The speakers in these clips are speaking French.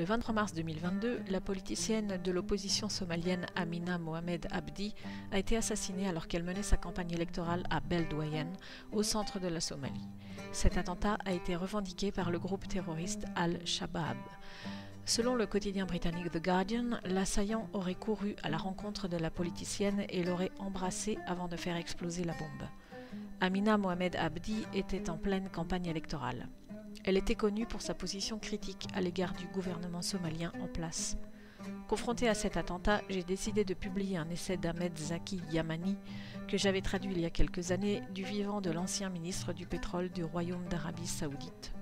Le 23 mars 2022, la politicienne de l'opposition somalienne Amina Mohamed Abdi a été assassinée alors qu'elle menait sa campagne électorale à Beldouayen, au centre de la Somalie. Cet attentat a été revendiqué par le groupe terroriste Al-Shabaab. Selon le quotidien britannique The Guardian, l'assaillant aurait couru à la rencontre de la politicienne et l'aurait embrassée avant de faire exploser la bombe. Amina Mohamed Abdi était en pleine campagne électorale. Elle était connue pour sa position critique à l'égard du gouvernement somalien en place. Confrontée à cet attentat, j'ai décidé de publier un essai d'Ahmed Zaki Yamani, que j'avais traduit il y a quelques années du vivant de l'ancien ministre du pétrole du Royaume d'Arabie saoudite.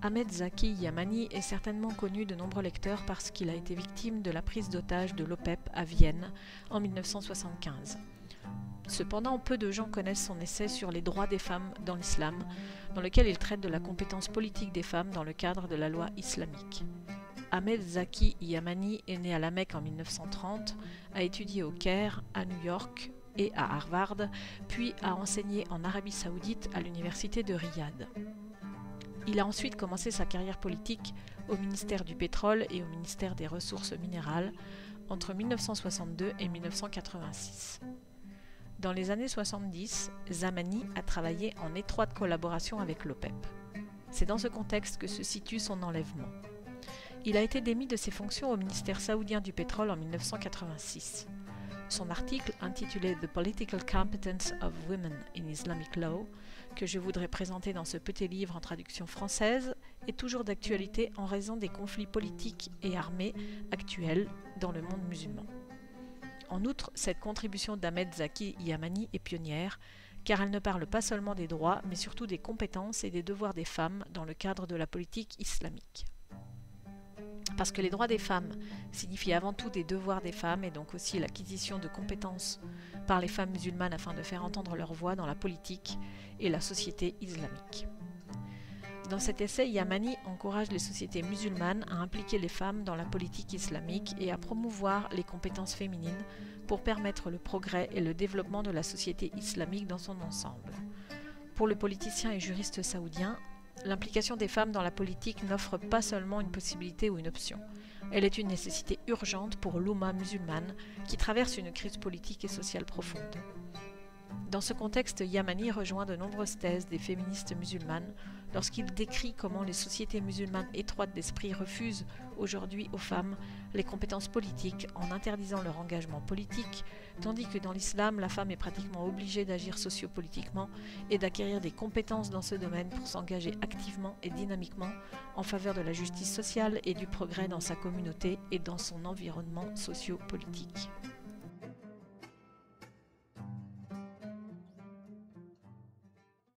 Ahmed Zaki Yamani est certainement connu de nombreux lecteurs parce qu'il a été victime de la prise d'otage de l'OPEP à Vienne en 1975. Cependant, peu de gens connaissent son essai sur les droits des femmes dans l'islam, dans lequel il traite de la compétence politique des femmes dans le cadre de la loi islamique. Ahmed Zaki Yamani est né à la Mecque en 1930, a étudié au Caire, à New York et à Harvard, puis a enseigné en Arabie saoudite à l'université de Riyad. Il a ensuite commencé sa carrière politique au ministère du pétrole et au ministère des ressources minérales entre 1962 et 1986. Dans les années 70, Zamani a travaillé en étroite collaboration avec l'OPEP. C'est dans ce contexte que se situe son enlèvement. Il a été démis de ses fonctions au ministère saoudien du pétrole en 1986. Son article intitulé The Political Competence of Women in Islamic Law, que je voudrais présenter dans ce petit livre en traduction française, est toujours d'actualité en raison des conflits politiques et armés actuels dans le monde musulman. En outre, cette contribution d'Ahmed Zaki Yamani est pionnière, car elle ne parle pas seulement des droits, mais surtout des compétences et des devoirs des femmes dans le cadre de la politique islamique. Parce que les droits des femmes signifient avant tout des devoirs des femmes et donc aussi l'acquisition de compétences par les femmes musulmanes afin de faire entendre leur voix dans la politique et la société islamique. Dans cet essai, Yamani encourage les sociétés musulmanes à impliquer les femmes dans la politique islamique et à promouvoir les compétences féminines pour permettre le progrès et le développement de la société islamique dans son ensemble. Pour le politicien et juriste saoudien, l'implication des femmes dans la politique n'offre pas seulement une possibilité ou une option. Elle est une nécessité urgente pour l'Oumma musulmane qui traverse une crise politique et sociale profonde. Dans ce contexte, Yamani rejoint de nombreuses thèses des féministes musulmanes lorsqu'il décrit comment les sociétés musulmanes étroites d'esprit refusent aujourd'hui aux femmes les compétences politiques en interdisant leur engagement politique, tandis que dans l'islam, la femme est pratiquement obligée d'agir sociopolitiquement et d'acquérir des compétences dans ce domaine pour s'engager activement et dynamiquement en faveur de la justice sociale et du progrès dans sa communauté et dans son environnement sociopolitique.